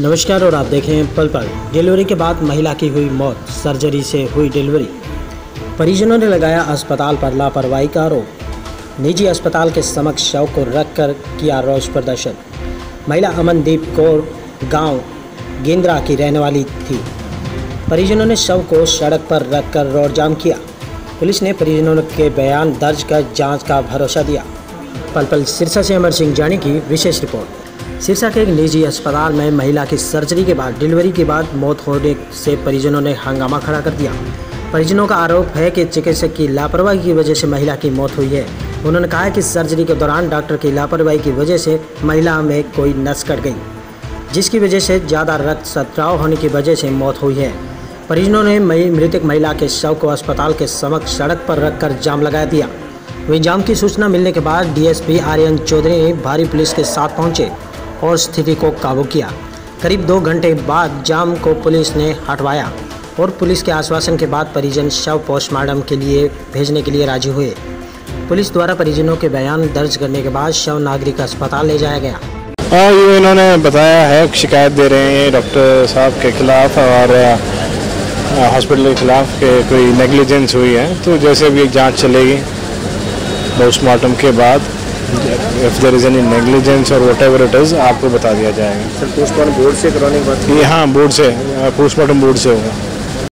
नमस्कार और आप देख पल पल। डिलीवरी के बाद महिला की हुई मौत, सर्जरी से हुई डिलीवरी। परिजनों ने लगाया अस्पताल पर लापरवाही का आरोप। निजी अस्पताल के समक्ष शव को रखकर किया रोष प्रदर्शन। महिला अमनदीप कौर गाँव, गेंद्रा की रहने वाली थी। परिजनों ने शव को सड़क पर रखकर रोड जाम किया। पुलिस ने परिजनों के बयान दर्ज कर जाँच का भरोसा दिया। पल पल, सिरसा से अमर सिंह जानी की विशेष रिपोर्ट। सिरसा के एक निजी अस्पताल में महिला की सर्जरी के बाद, डिलीवरी के बाद मौत होने से परिजनों ने हंगामा खड़ा कर दिया। परिजनों का आरोप है कि चिकित्सक की लापरवाही की वजह से महिला की मौत हुई है। उन्होंने कहा कि सर्जरी के दौरान डॉक्टर की लापरवाही की वजह से महिला में कोई नस कट गई, जिसकी वजह से ज़्यादा रक्त सत्राव होने की वजह से मौत हुई है। परिजनों ने मृतक महिला के शव को अस्पताल के समक्ष सड़क पर रखकर जाम लगा दिया। वहीं जाम की सूचना मिलने के बाद डीएसपी आर्यन चौधरी भारी पुलिस के साथ पहुँचे। और स्थिति को काबू किया। करीब दो घंटे बाद जाम को पुलिस ने हटवाया और पुलिस के आश्वासन के बाद परिजन शव पोस्टमार्टम के लिए भेजने के लिए राज़ी हुए। पुलिस द्वारा परिजनों के बयान दर्ज करने के बाद शव नागरिक अस्पताल ले जाया गया। हाँ ये इन्होंने बताया है, शिकायत दे रहे हैं, डॉक्टर साहब के खिलाफ और हॉस्पिटल के खिलाफ के कोई नेग्लिजेंस हुई है। तो जैसे भी एक जाँच चलेगी, पोस्टमार्टम के बाद। If there is any negligence और वट एवर इट इज़ आपको बता दिया जाएगा। सर पोस्टमार्टम बोर्ड से करवाने की बात हाँ बोर्ड से पोस्टमार्टम बोर्ड से होगा।